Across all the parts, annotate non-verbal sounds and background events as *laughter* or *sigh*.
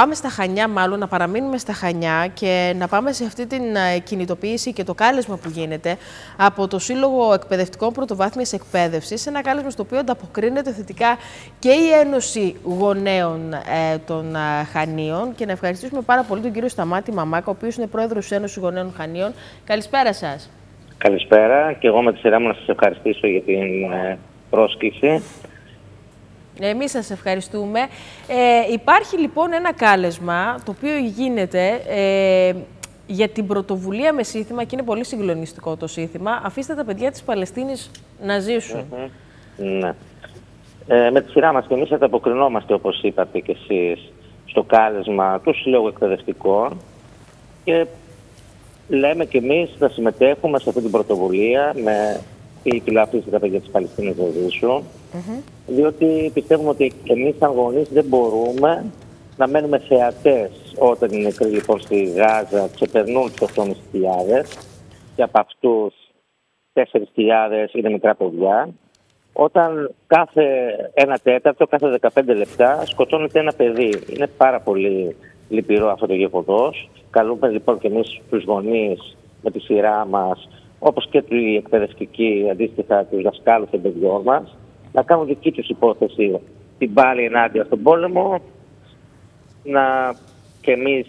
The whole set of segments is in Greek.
πάμε στα Χανιά, μάλλον να παραμείνουμε στα Χανιά και να πάμε σε αυτή την κινητοποίηση και το κάλεσμα που γίνεται από το Σύλλογο Εκπαιδευτικών Πρωτοβάθμιας Εκπαίδευσης, ένα κάλεσμα στο οποίο ανταποκρίνεται θετικά και η Ένωση Γονέων ε, των Χανίων και να ευχαριστήσουμε πάρα πολύ τον κύριο Σταμάτη Μαμάκα, ο οποίος είναι πρόεδρος της Ένωσης Γονέων Χανίων. Καλησπέρα σας. Καλησπέρα και εγώ με τη σειρά μου να σας ευχαριστήσω για την ε, πρόσκληση. Εμείς σας ευχαριστούμε. Ε, υπάρχει λοιπόν ένα κάλεσμα το οποίο γίνεται ε, για την πρωτοβουλία με σύνθημα και είναι πολύ συγκλονιστικό το σύνθημα «Αφήστε τα παιδιά της Παλαιστίνης να ζήσουν». Ναι. Ε, με τη σειρά μας και εμείς ανταποκρινόμαστε όπως είπατε και εσείς στο κάλεσμα τους Συλλόγου Εκπαιδευτικών και λέμε και εμείς θα συμμετέχουμε σε αυτή την πρωτοβουλία με η τουλάχιστον τα παιδιά της Παλαιστίνης να ζήσουν διότι πιστεύουμε ότι εμείς σαν γονείς δεν μπορούμε να μένουμε θεατές όταν οι νεκροί λοιπόν στη Γάζα ξεπερνούν τους 8.500 και από αυτούς 4.000 είναι μικρά παιδιά όταν κάθε ένα τέταρτο, κάθε 15 λεπτά σκοτώνεται ένα παιδί. Είναι πάρα πολύ λυπηρό αυτό το γεγονός. Καλούμε λοιπόν και εμείς τους γονείς με τη σειρά μας, όπως και οι εκπαιδευτικοί αντίστοιχα τους δασκάλους των παιδιών μας, να κάνουν δική τους υπόθεση την πάλι ενάντια στον πόλεμο, να και εμείς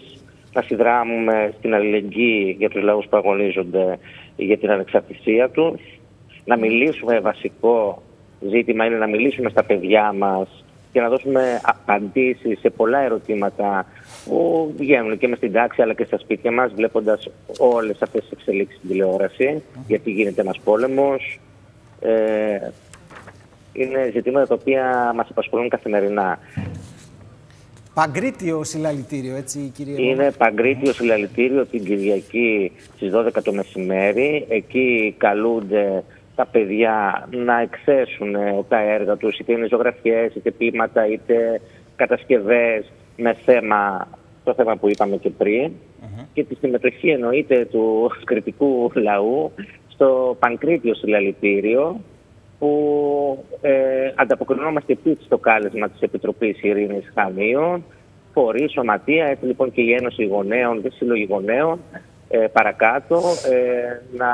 να συνδράμουμε στην αλληλεγγύη για τους λαούς που αγωνίζονται για την ανεξαρτησία τους, να μιλήσουμε, βασικό ζήτημα είναι να μιλήσουμε στα παιδιά μας και να δώσουμε απαντήσεις σε πολλά ερωτήματα που βγαίνουν και μες στην τάξη αλλά και στα σπίτια μας βλέποντας όλες αυτές τις εξελίξεις στην τηλεόραση γιατί γίνεται ένας πόλεμος, ε, είναι ζητήματα τα οποία μας απασχολούν καθημερινά. Παγκρίτιο συλλαλητήριο, έτσι κύριε Είναι παγκρίτιο συλλαλητήριο την Κυριακή στις 12 το μεσημέρι. Εκεί καλούνται τα παιδιά να εκθέσουν ε, τα έργα τους, είτε είναι ζωγραφιές, είτε ποίηματα, είτε κατασκευές με θέμα, το θέμα που είπαμε και πριν. Και τη συμμετοχή εννοείται του κριτικού λαού στο Παγκρίτιο συλλαλητήριο που ε, ανταποκρινόμαστε επίσης στο κάλεσμα της Επιτροπής Ειρήνης Χαμίων, φορείς, σωματεία, έτσι λοιπόν και η Ένωση Γονέων και Σύλλογοι Γονέων ε, παρακάτω ε, να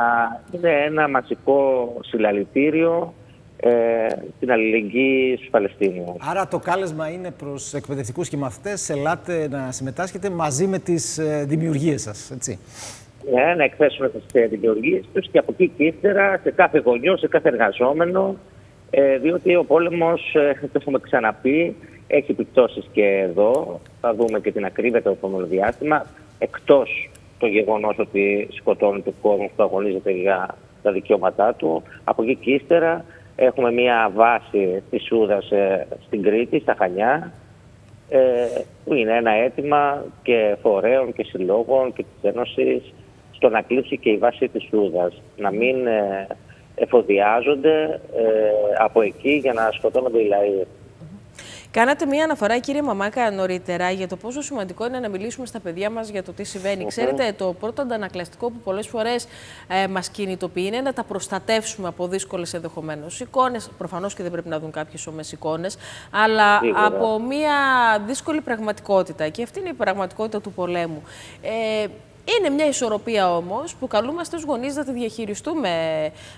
είναι ένα μαζικό συλλαλητήριο ε, την αλληλεγγύη στους Παλαιστίνιους. Άρα το κάλεσμα είναι προς εκπαιδευτικούς και μαθητές, ελάτε να συμμετάσχετε μαζί με τις ε, δημιουργίες σας, έτσι ναι, να εκθέσουμε τις δημιουργίες τους και από εκεί και ύστερα σε κάθε γονιό, σε κάθε εργαζόμενο, ε, διότι ο πόλεμος, ε, *laughs* το έχουμε ξαναπεί, έχει επιπτώσεις και εδώ. Θα δούμε και την ακρίβεια το επόμενο διάστημα. Εκτός το γεγονός ότι σκοτώνει τον κόσμο που αγωνίζεται για τα δικαιώματά του. Από εκεί και ύστερα έχουμε μια βάση της Σούδας ε, στην Κρήτη, στα Χανιά, ε, που είναι ένα αίτημα και φορέων και συλλόγων και της Ένωσης στο να κλείσει και η βάση της Σούδας, να μην ε, εφοδιάζονται ε, από εκεί για να σκοτώνονται οι λαοί. Κάνατε μία αναφορά, κύριε Μαμάκα, νωρίτερα για το πόσο σημαντικό είναι να μιλήσουμε στα παιδιά μας για το τι συμβαίνει. Ξέρετε, το πρώτο αντανακλαστικό που πολλές φορές ε, μας κινητοποιεί είναι να τα προστατεύσουμε από δύσκολες ενδεχομένως εικόνες. Προφανώς και δεν πρέπει να δουν κάποιες ομέ εικόνες, αλλά από μία δύσκολη πραγματικότητα. Και αυτή είναι η πραγματικότητα του πολέμου. Ε, είναι μια ισορροπία όμως που καλούμαστε ως γονείς να τη διαχειριστούμε,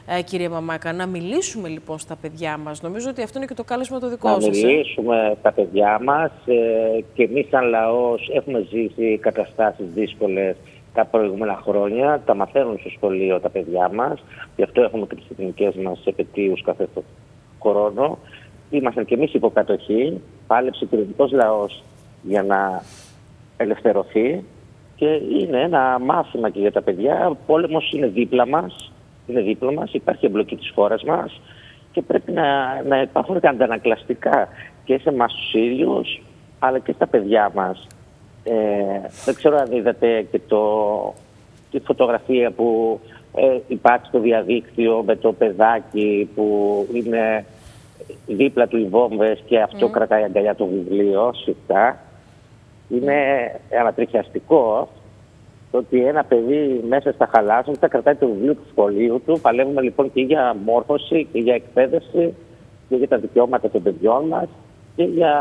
ε, κύριε Μαμάκα. Να μιλήσουμε λοιπόν στα παιδιά μας. Νομίζω ότι αυτό είναι και το κάλεσμα το δικό σας. Να ε. μιλήσουμε στα παιδιά μας ε, και εμείς, σαν λαός, έχουμε ζήσει καταστάσεις δύσκολες τα προηγούμενα χρόνια. Τα μαθαίνουν στο σχολείο τα παιδιά μας. Γι' αυτό έχουμε και τις εθνικές μας επαιτίους κάθε χρόνο. Είμαστε και εμείς υποκατοχή. Πάλεψε ο ελληνικό λαός για να ελευθερωθεί και είναι ένα μάθημα και για τα παιδιά. Ο πόλεμος είναι δίπλα μας. Είναι δίπλα μας, υπάρχει εμπλοκή της χώρας μας και πρέπει να, να υπάρχουν και αντανακλαστικά και σε εμάς τους ίδιους, αλλά και στα παιδιά μας. Ε, δεν ξέρω αν είδατε και το, τη φωτογραφία που ε, υπάρχει στο διαδίκτυο με το παιδάκι που είναι δίπλα του οι βόμβες και αυτό mm. κρατάει αγκαλιά το βιβλίο, σωστά είναι ανατριχιαστικό το ότι ένα παιδί μέσα στα χαλάσματα κρατάει το βιβλίο του σχολείου του. Παλεύουμε λοιπόν και για μόρφωση και για εκπαίδευση και για τα δικαιώματα των παιδιών μας και για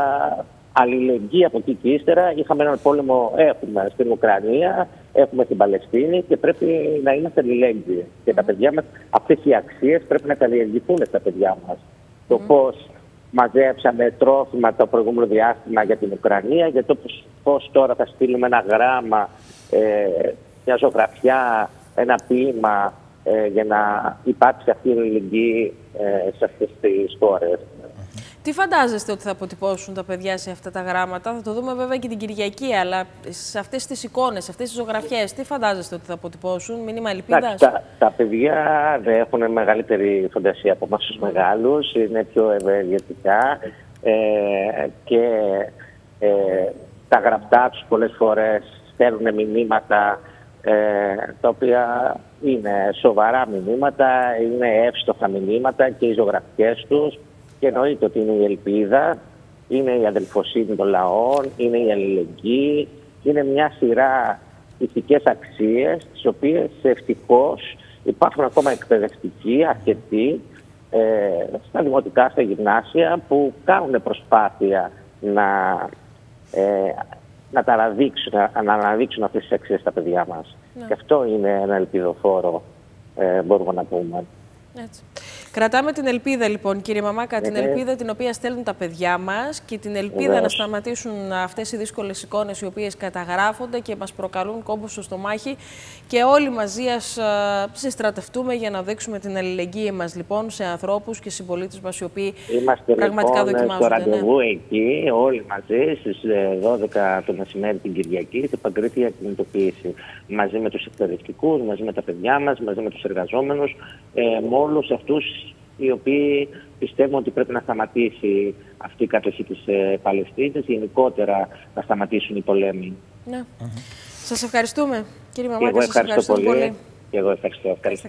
αλληλεγγύη από εκεί και ύστερα. Είχαμε έναν πόλεμο, έχουμε στην Ουκρανία, έχουμε στην Παλαιστίνη και πρέπει να είμαστε αλληλέγγυοι. Και τα παιδιά μας, αυτές οι αξίες πρέπει να καλλιεργηθούν στα παιδιά μας. Το πώς μαζέψαμε τρόφιμα το προηγούμενο διάστημα για την Ουκρανία, για το πώς τώρα θα στείλουμε ένα γράμμα, ε, μια ζωγραφιά, ένα ποίημα ε, για να υπάρξει αυτή η αλληλεγγύη ε, σε αυτές τις χώρες. Τι φαντάζεστε ότι θα αποτυπώσουν τα παιδιά σε αυτά τα γράμματα, θα το δούμε βέβαια και την Κυριακή, αλλά σε αυτές τις εικόνες, σε αυτές τις ζωγραφιές, τι φαντάζεστε ότι θα αποτυπώσουν, μήνυμα ελπίδας; Τα, τα παιδιά δεν έχουν μεγαλύτερη φαντασία από εμάς τους μεγάλους, είναι πιο ευεργετικά ε, και ε, τα γραπτά τους πολλές φορές στέλνουν μηνύματα ε, τα οποία είναι σοβαρά μηνύματα, είναι εύστοχα μηνύματα και οι ζωγραφιές τους και εννοείται ότι είναι η ελπίδα, είναι η αδελφοσύνη των λαών, είναι η αλληλεγγύη, είναι μια σειρά ηθικές αξίες, τις οποίες ευτυχώς υπάρχουν ακόμα εκπαιδευτικοί, αρκετοί, ε, στα δημοτικά, στα γυμνάσια, που κάνουν προσπάθεια να, ε, να τα αναδείξουν, να αναδείξουν αυτές τις αξίες στα παιδιά μας. Ναι. Και αυτό είναι ένα ελπιδοφόρο, ε, μπορούμε να πούμε. Έτσι. Κρατάμε την ελπίδα λοιπόν κύριε Μαμάκα, την ελπίδα την οποία στέλνουν τα παιδιά μας και την ελπίδα να σταματήσουν αυτές οι δύσκολες εικόνες οι οποίες καταγράφονται και μας προκαλούν κόμπο στο στομάχι και όλοι μαζί ας συστρατευτούμε για να δείξουμε την αλληλεγγύη μας λοιπόν σε ανθρώπους και συμπολίτες μας οι οποίοι Είμαστε, πραγματικά λοιπόν, δοκιμάζονται. στο ναι. ραντεβού εκεί όλοι μαζί στις 12 ε, το μεσημέρι την Κυριακή στην Παγκρίτια κινητοποίηση μαζί με τους εκπαιδευτικούς, μαζί με τα παιδιά μας, μαζί με τους εργαζόμενους, ε, με όλους αυτούς οι οποίοι πιστεύουν ότι πρέπει να σταματήσει αυτή η κατοχή της ε, Παλαιστίνης, γενικότερα να σταματήσουν οι πολέμοι. Ναι. Σας ευχαριστούμε. Κύριε Μαμάκα, σας ευχαριστώ πολύ. Και εγώ ευχαριστώ. Ευχαριστώ.